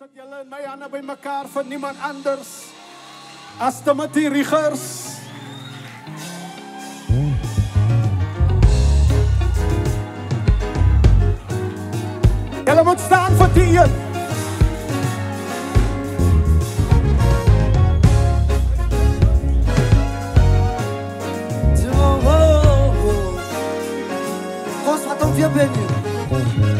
sit julle in my hande bymekaar vir niemand anders as Timothy Riegers. Julle moet staan vir die een. Kos oh, oh, oh. wat om weer ben je.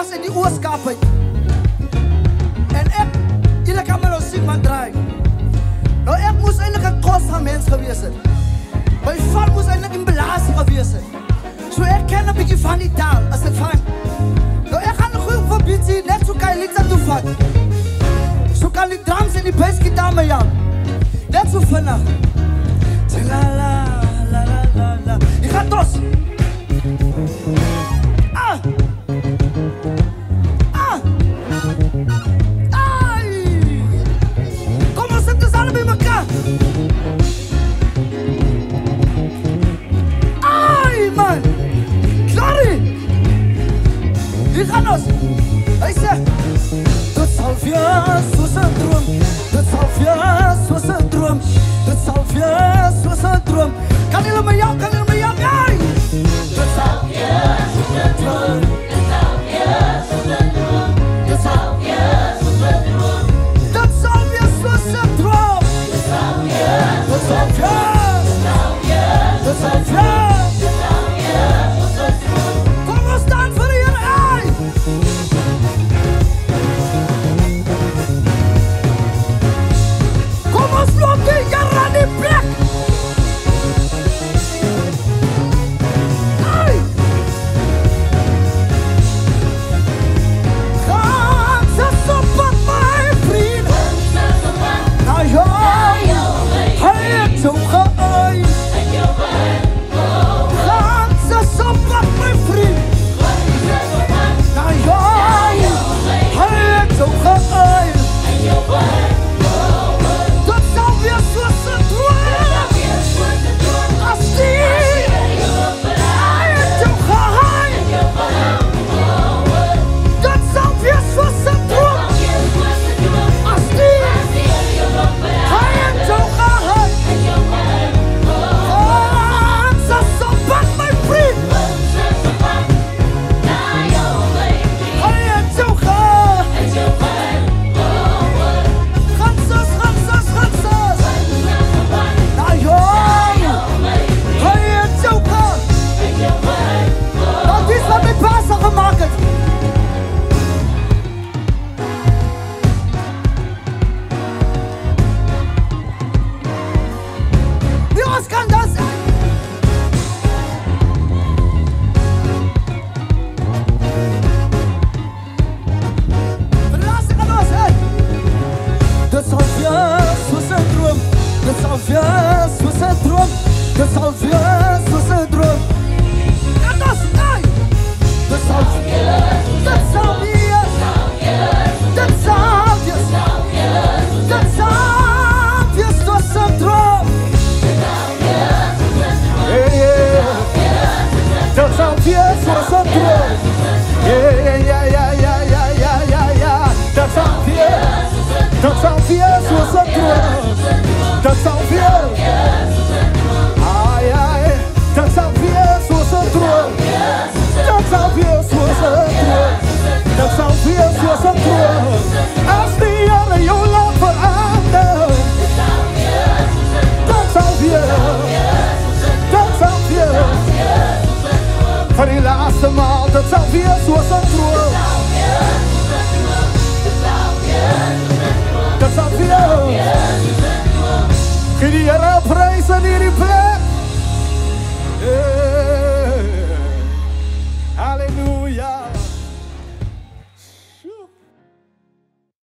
ek pas in die ooskap uit. En ek julle kan maar nou sien man draai. Nou ek moes eintlik 'n kos mens gewees het. My val moes eintlik in belasting gewees het. So ek ken 'n bietjie van die taal as dit van. Nou ek gaan goed vir bietjie net so kan liedjie toe vat. So kan die drums en die bass gitaar my aan. Net so vinnig. La Ai man. Sorry. Hier gaan ons. Hy sê Dit sal wees soos 'n droom. Dit sal wees soos 'n droom. Dit sal wees soos 'n droom. Kan julle اسكندوس تسعة فياس وسندروم تسعة فياس وسندروم تسعة فياس تسعة فياس Kiri